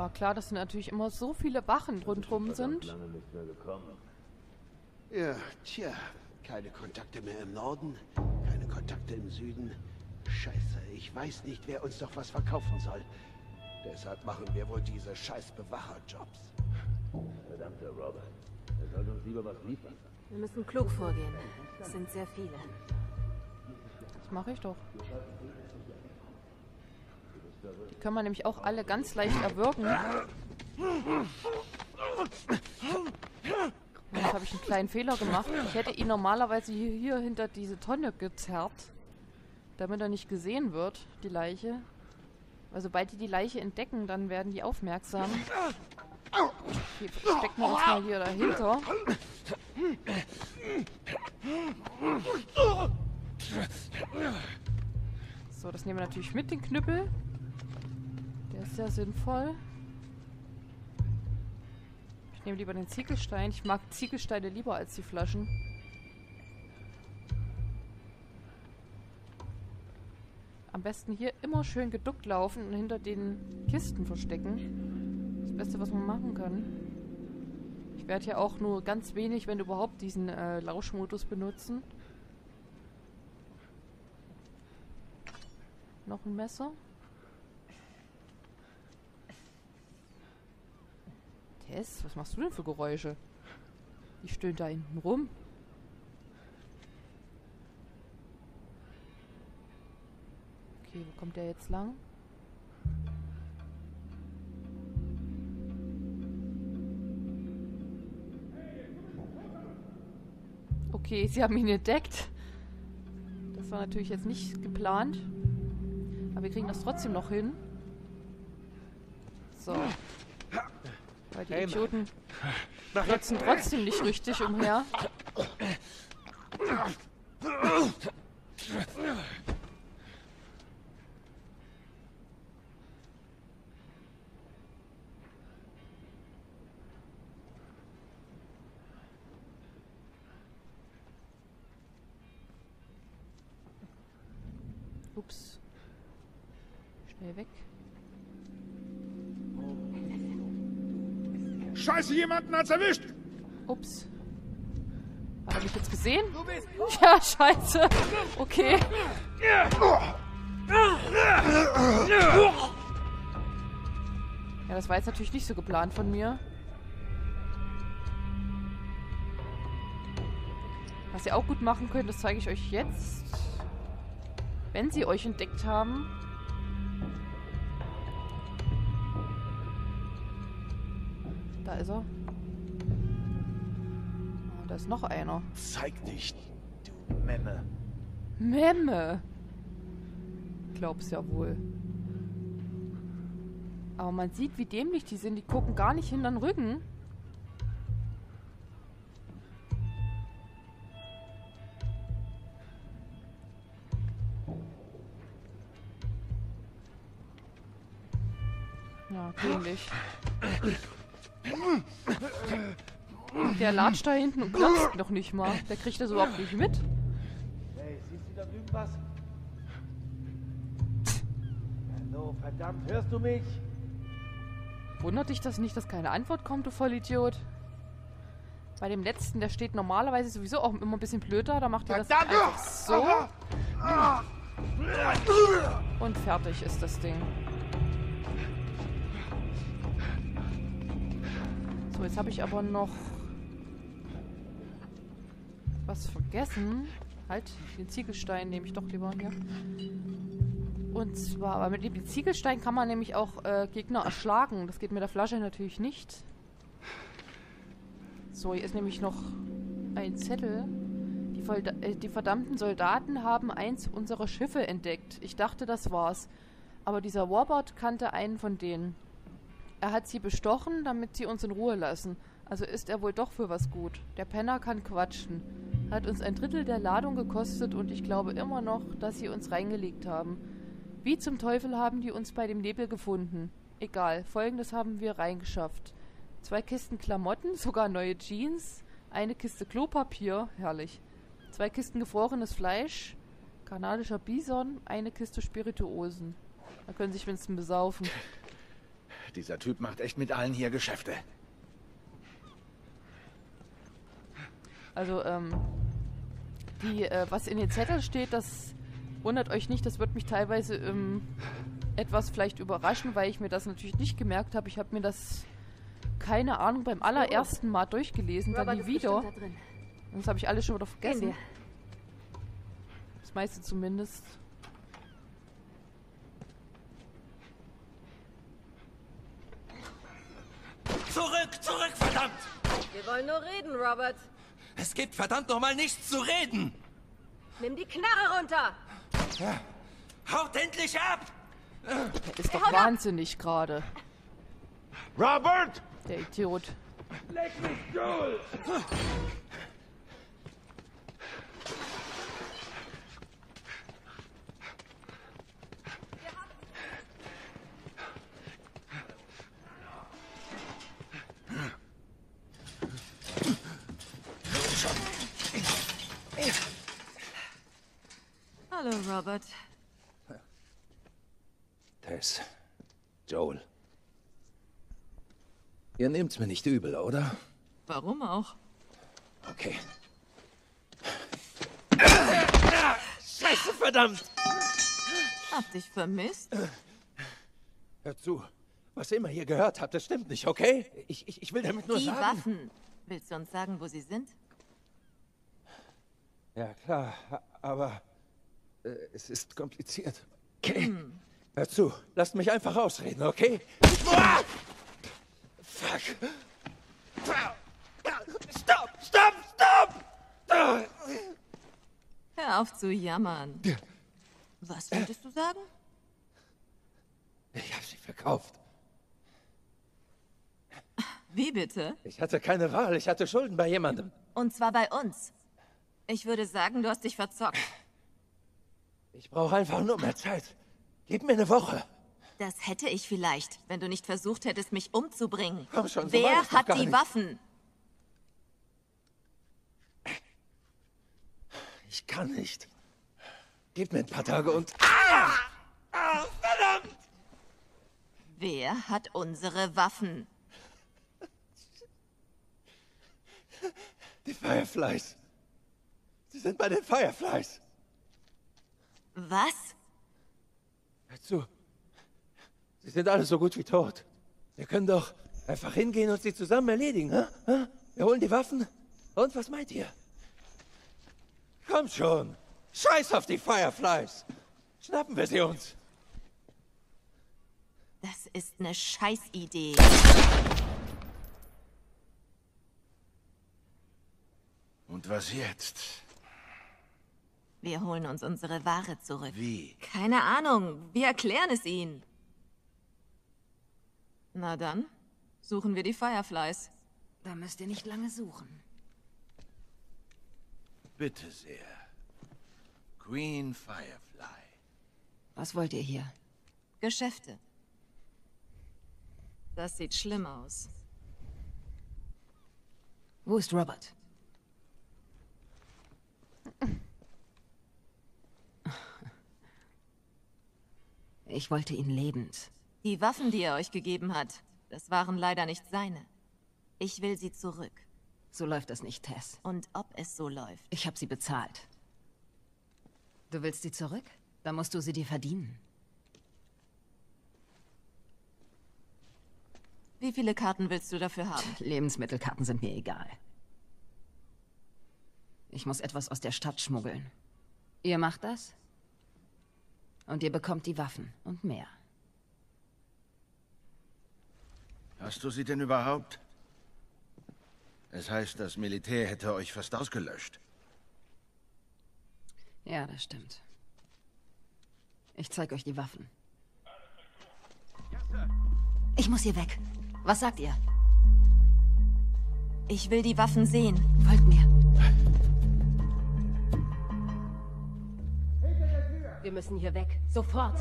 War klar, dass natürlich immer so viele Wachen rundherum sind. Lange nicht mehr gekommen. Ja, tja, keine Kontakte mehr im Norden, keine Kontakte im Süden. Scheiße, ich weiß nicht, wer uns doch was verkaufen soll. Deshalb machen wir wohl diese scheiß Bewacherjobs. Verdammter Robert. Er sollte uns lieber was liefern. Wir müssen klug vorgehen. Es sind sehr viele. Das mache ich doch. Die können wir nämlich auch alle ganz leicht erwürgen. Jetzt habe ich einen kleinen Fehler gemacht. Ich hätte ihn normalerweise hier, hier hinter diese Tonne gezerrt, damit er nicht gesehen wird, die Leiche. Weil sobald die die Leiche entdecken, dann werden die aufmerksam. Okay, verstecken wir uns mal hier dahinter. So, das nehmen wir natürlich mit, den Knüppel. Der ist sehr sinnvoll. Ich nehme lieber den Ziegelstein. Ich mag Ziegelsteine lieber als die Flaschen. Am besten hier immer schön geduckt laufen und hinter den Kisten verstecken. Das Beste, was man machen kann. Ich werde ja auch nur ganz wenig, wenn überhaupt, diesen äh, Lauschmodus benutzen. Noch ein Messer. Tess, was machst du denn für Geräusche? Die stöhnt da hinten rum. Okay, wo kommt der jetzt lang? Okay, sie haben ihn entdeckt. Das war natürlich jetzt nicht geplant. Aber wir kriegen das trotzdem noch hin. So. Weil die Hey, Idioten klotzen trotzdem nicht richtig umher. Ups. Schnell weg. Scheiße, jemanden hat's erwischt! Ups. Hat er mich jetzt gesehen? Ja, scheiße. Okay. Ja, das war jetzt natürlich nicht so geplant von mir. Was ihr auch gut machen könnt, das zeige ich euch jetzt. Wenn sie euch entdeckt haben. Da ist er. Oh, da ist noch einer. Zeig dich, du Memme. Memme. Glaub's ja wohl. Aber man sieht, wie dämlich die sind. Die gucken gar nicht hinter den Rücken. Ja, dämlich. Der latscht da hinten und klopft noch nicht mal. Der kriegt das überhaupt nicht mit. Hey, siehst du da drüben was? Hallo, verdammt, hörst du mich? Wundert dich das nicht, dass keine Antwort kommt, du Vollidiot? Bei dem letzten, der steht normalerweise sowieso auch immer ein bisschen blöder. Da macht ihr das einfach so. Und fertig ist das Ding. So, jetzt habe ich aber noch was vergessen. Halt, den Ziegelstein nehme ich doch lieber hier. Und zwar, aber mit dem Ziegelstein kann man nämlich auch äh, Gegner erschlagen. Das geht mit der Flasche natürlich nicht. So, hier ist nämlich noch ein Zettel. Die, Volda äh, die verdammten Soldaten haben eins unserer Schiffe entdeckt. Ich dachte, das war's. Aber dieser Warbot kannte einen von denen. Er hat sie bestochen, damit sie uns in Ruhe lassen. Also ist er wohl doch für was gut. Der Penner kann quatschen. Hat uns ein Drittel der Ladung gekostet und ich glaube immer noch, dass sie uns reingelegt haben. Wie zum Teufel haben die uns bei dem Nebel gefunden? Egal, folgendes haben wir reingeschafft. Zwei Kisten Klamotten, sogar neue Jeans, eine Kiste Klopapier, herrlich. Zwei Kisten gefrorenes Fleisch, kanadischer Bison, eine Kiste Spirituosen. Da können sich Winston besaufen. Dieser Typ macht echt mit allen hier Geschäfte. Also, ähm, die, äh, was in den Zetteln steht, das wundert euch nicht, das wird mich teilweise ähm, etwas vielleicht überraschen, weil ich mir das natürlich nicht gemerkt habe. Ich habe mir das, keine Ahnung, beim allerersten Mal durchgelesen, dann nie wieder. da drin. Das habe ich alles schon wieder vergessen. Das meiste zumindest. Zurück, zurück, verdammt! Wir wollen nur reden, Robert. Es gibt verdammt nochmal nichts zu reden! Nimm die Knarre runter. Haut endlich ab! Der ist doch wahnsinnig gerade, Robert! der Idiot. Hallo, Robert. Tess. Joel. Ihr nehmt's mir nicht übel, oder? Warum auch? Okay. Scheiße, verdammt! Hab dich vermisst? Hört zu. Was ihr immer hier gehört habt, das stimmt nicht, okay? Ich, ich, ich will damit nur Die sagen... Waffen. Willst du uns sagen, wo sie sind? Ja, klar, aber äh, es ist kompliziert. Okay. Hört zu, lasst mich einfach ausreden, okay? Ah! Fuck. Stopp, stopp, stopp! Ah! Hör auf zu jammern. Was wolltest du sagen? Ich habe sie verkauft. Wie bitte? Ich hatte keine Wahl, ich hatte Schulden bei jemandem. Und zwar bei uns. Ich würde sagen, du hast dich verzockt. Ich brauche einfach nur mehr Zeit. Gib mir eine Woche. Das hätte ich vielleicht, wenn du nicht versucht hättest, mich umzubringen. Komm schon, so Wer hat die nicht. Waffen? Ich kann nicht. Gib mir ein paar Tage und... Ah! Ah, verdammt! Wer hat unsere Waffen? Die Fireflies. Sie sind bei den Fireflies. Was? Hör zu. Sie sind alle so gut wie tot. Wir können doch einfach hingehen und sie zusammen erledigen, hä? Hä? Wir holen die Waffen. Und was meint ihr? Kommt schon. Scheiß auf die Fireflies. Schnappen wir sie uns. Das ist eine Scheißidee. Und was jetzt? Wir holen uns unsere Ware zurück. Wie? Keine Ahnung. Wir erklären es ihnen. Na dann, suchen wir die Fireflies. Da müsst ihr nicht lange suchen. Bitte sehr. Queen Firefly. Was wollt ihr hier? Geschäfte. Das sieht schlimm aus. Wo ist Robert? Ich wollte ihn lebend. Die Waffen, die er euch gegeben hat, das waren leider nicht seine. Ich will sie zurück. So läuft das nicht, Tess. Und ob es so läuft. Ich habe sie bezahlt. Du willst sie zurück? Dann musst du sie dir verdienen. Wie viele Karten willst du dafür haben? Lebensmittelkarten sind mir egal. Ich muss etwas aus der Stadt schmuggeln. Ihr macht das? Und ihr bekommt die Waffen und mehr. Hast du sie denn überhaupt? Es heißt, das Militär hätte euch fast ausgelöscht. Ja, das stimmt. Ich zeig euch die Waffen. Ich muss hier weg. Was sagt ihr? Ich will die Waffen sehen. Folgt mir. Wir müssen hier weg. Sofort.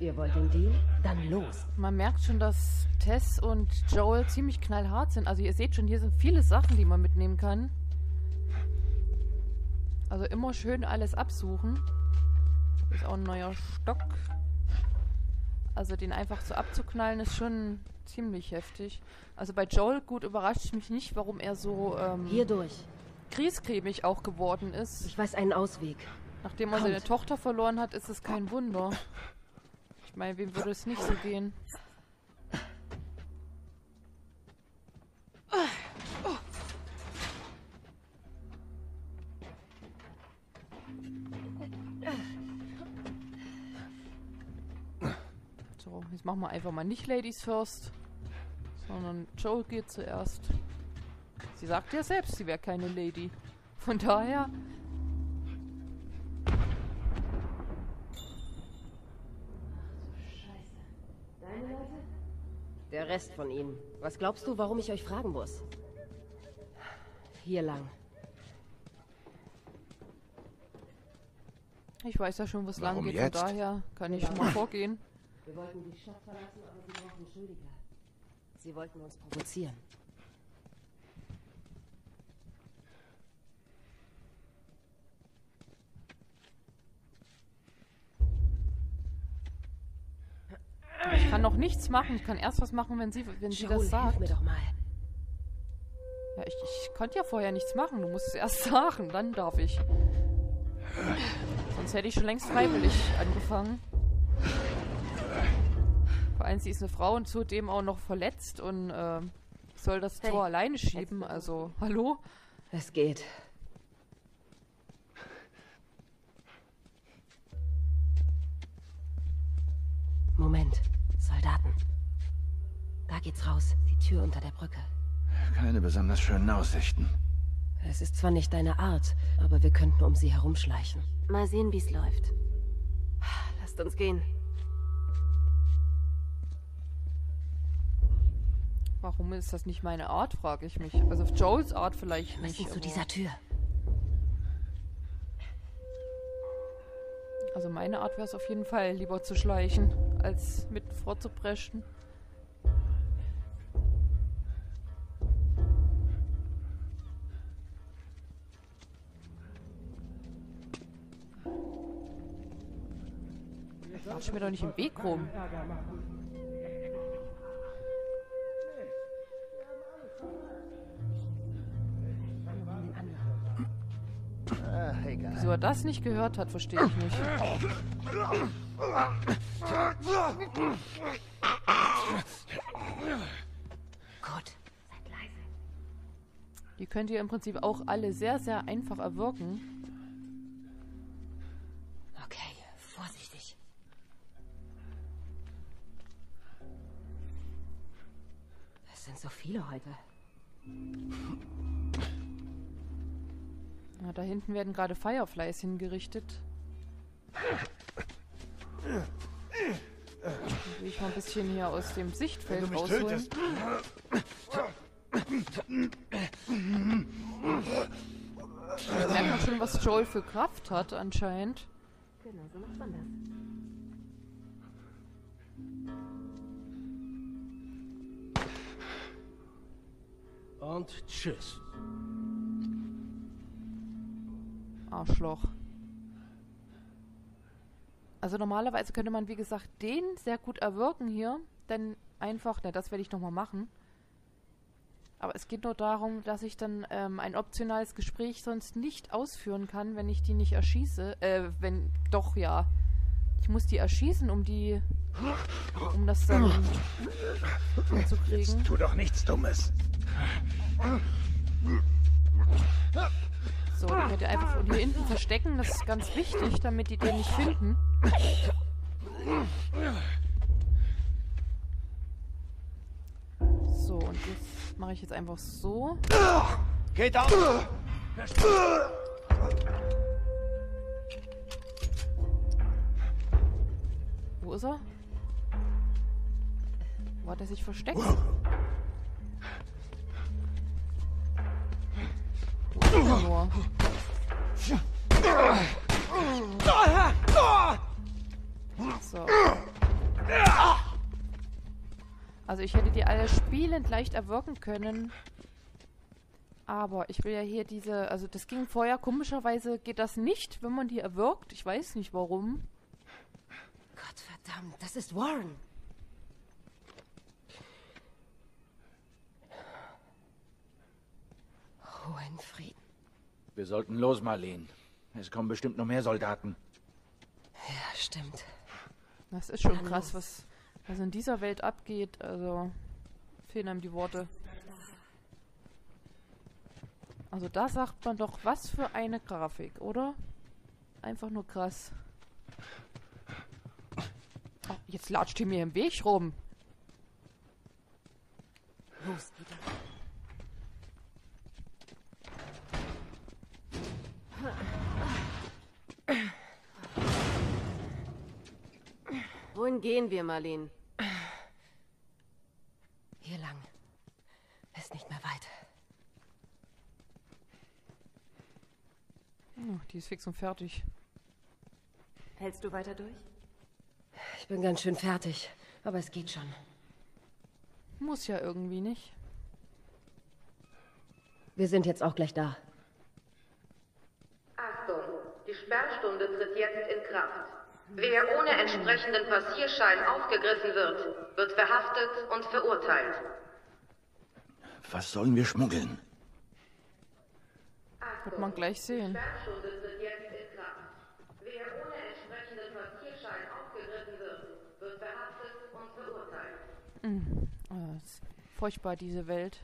Ihr wollt den Deal? Dann los. Man merkt schon, dass Tess und Joel ziemlich knallhart sind. Also ihr seht schon, hier sind viele Sachen, die man mitnehmen kann. Also immer schön alles absuchen. Ist auch ein neuer Stock. Also den einfach so abzuknallen ist schon ziemlich heftig. Also bei Joel, gut, überrascht mich nicht, warum er so ähm, Hier durch. Griesgrämig auch geworden ist. Ich weiß einen Ausweg. Nachdem er Kommt. seine Tochter verloren hat, ist es kein Wunder. Ich meine, wem würde es nicht so gehen? So, jetzt machen wir einfach mal nicht Ladies first, sondern Joel geht zuerst. Sie sagt ja selbst, sie wäre keine Lady. Von daher Der Rest von ihnen. Was glaubst du, warum ich euch fragen muss? Hier lang. Ich weiß ja schon, wo es lang geht, jetzt? von daher kann ich schon mal vorgehen. Wir wollten die Stadt verlassen, aber sie brauchen Schuldiger. Sie wollten uns provozieren. Ich kann noch nichts machen. Ich kann erst was machen, wenn sie, wenn sie Joel, das sagt. hilf mir doch mal. Ja, ich, ich konnte ja vorher nichts machen. Du musst es erst sagen, dann darf ich. Sonst hätte ich schon längst freiwillig angefangen. Vor allem, sie ist eine Frau und zudem auch noch verletzt und äh, soll das Hey. Tor alleine schieben. Also, hallo? Es geht. Moment. Soldaten. Da geht's raus. Die Tür unter der Brücke. Keine besonders schönen Aussichten. Es ist zwar nicht deine Art, aber wir könnten um sie herumschleichen. Mal sehen, wie's läuft. Lasst uns gehen. Warum ist das nicht meine Art, frage ich mich. Also auf Joels Art vielleicht nicht. müssen zu dieser Tür. Also meine Art wäre es auf jeden Fall, lieber zu schleichen, als mitten vorzupreschen. Quatsch mir doch nicht im Weg rum. Wieso er das nicht gehört hat, verstehe ich nicht. Gut. Die könnt ihr im Prinzip auch alle sehr, sehr einfach erwirken. Okay, vorsichtig. Es sind so viele heute. Ja, da hinten werden gerade Fireflies hingerichtet. Dann will ich mal ein bisschen hier aus dem Sichtfeld rausholen. Da merkt man schon, was Joel für Kraft hat anscheinend. Genau, so macht man das. Und tschüss. Arschloch. Also normalerweise könnte man, wie gesagt, den sehr gut erwirken hier. Dann einfach, na das werde ich nochmal machen. Aber es geht nur darum, dass ich dann ähm, ein optionales Gespräch sonst nicht ausführen kann, wenn ich die nicht erschieße. Äh, wenn, doch, ja. Ich muss die erschießen, um die, um das dann hinzukriegen. Tu doch nichts Dummes. So, die könnt ihr einfach hier hinten verstecken. Das ist ganz wichtig, damit die den nicht finden. So, und jetzt mache ich jetzt einfach so. Geht auf! Wo ist er? Wo hat er sich versteckt? So. Also ich hätte die alle spielend leicht erwirken können. Aber ich will ja hier diese... Also das ging vorher, komischerweise geht das nicht, wenn man die erwirkt. Ich weiß nicht warum. Gott Gott verdammt, das ist Warren. Ruhe Frieden. Wir sollten los, Marlene. Es kommen bestimmt noch mehr Soldaten. Ja, stimmt. Das ist schon krass, was, was in dieser Welt abgeht. Also fehlen einem die Worte. Also da sagt man doch, was für eine Grafik, oder? Einfach nur krass. Oh, jetzt latscht ihr mir im Weg rum. Los, Peter. Wohin gehen wir, Marlene? Hier lang. Ist nicht mehr weit. Oh, die ist fix und fertig. Hältst du weiter durch? Ich bin ganz schön fertig, aber es geht schon. Muss ja irgendwie nicht. Wir sind jetzt auch gleich da. Achtung, die Sperrstunde tritt jetzt in Kraft. Wer ohne entsprechenden Passierschein aufgegriffen wird, wird verhaftet und verurteilt. Was sollen wir schmuggeln? Wird man gleich sehen. Sperrstunde tritt jetzt in Kraft. Wer ohne entsprechenden Passierschein aufgegriffen wird, wird verhaftet und verurteilt. Mhm. Oh, ist furchtbar, diese Welt.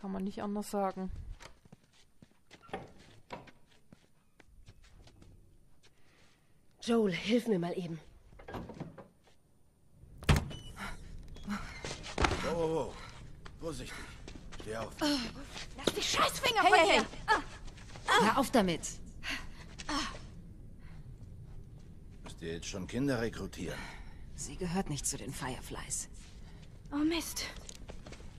Kann man nicht anders sagen. Joel, hilf mir mal eben. Oh, oh, oh. Vorsichtig. Steh auf. Lass die Scheißfinger hey, von hey, mir! Hey. Hör auf damit! Müsst ihr jetzt schon Kinder rekrutieren? Sie gehört nicht zu den Fireflies. Oh Mist.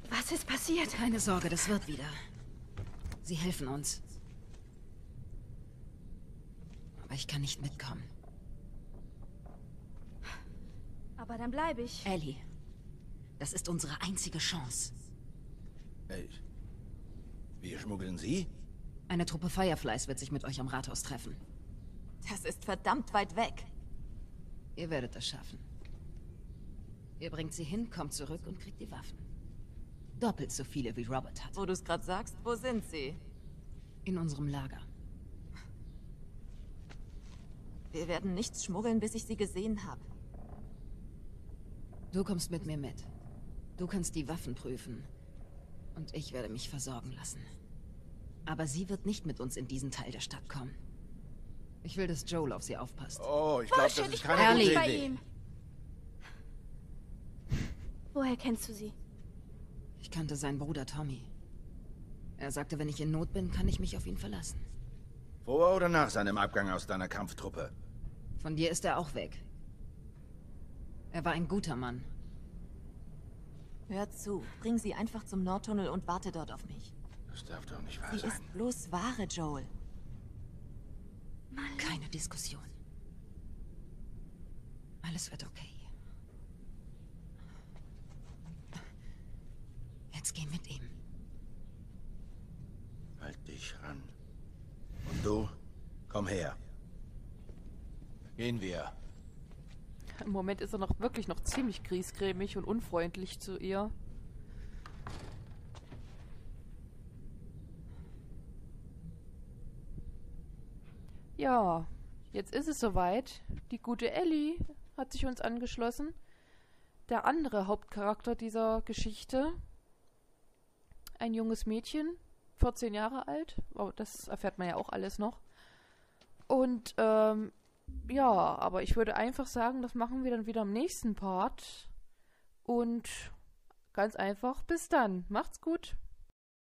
Was ist passiert? Keine Sorge, das wird wieder. Sie helfen uns. Aber ich kann nicht mitkommen. Aber dann bleibe ich. Ellie, das ist unsere einzige Chance. Hey, wir schmuggeln Sie? Eine Truppe Fireflies wird sich mit euch am Rathaus treffen. Das ist verdammt weit weg. Ihr werdet es schaffen. Ihr bringt sie hin, kommt zurück und kriegt die Waffen. Doppelt so viele wie Robert hat. Wo du es gerade sagst, wo sind sie? In unserem Lager. Wir werden nichts schmuggeln, bis ich sie gesehen habe. Du kommst mit mir mit. Du kannst die Waffen prüfen. Und ich werde mich versorgen lassen. Aber sie wird nicht mit uns in diesen Teil der Stadt kommen. Ich will, dass Joel auf sie aufpasst. Oh, ich glaube, das ist keine Ehrlich. gute bei Idee. ihm. Woher kennst du sie? Ich kannte seinen Bruder Tommy. Er sagte, wenn ich in Not bin, kann ich mich auf ihn verlassen. Vor oder nach seinem Abgang aus deiner Kampftruppe? Von dir ist er auch weg. Er war ein guter Mann. Hör zu, bring sie einfach zum Nordtunnel und warte dort auf mich. Das darf doch nicht wahr Sie sein. ist bloß Ware, Joel. Keine Diskussion. Alles wird okay. Jetzt geh mit ihm. Halt dich ran. Und du? Komm her. Gehen wir. Im Moment ist er noch wirklich noch ziemlich griesgrämig und unfreundlich zu ihr. Ja, jetzt ist es soweit. Die gute Ellie hat sich uns angeschlossen. Der andere Hauptcharakter dieser Geschichte. Ein junges Mädchen, 14 Jahre alt. Oh, das erfährt man ja auch alles noch. Und ähm, ja, aber ich würde einfach sagen, das machen wir dann wieder im nächsten Part. Und ganz einfach, bis dann. Macht's gut.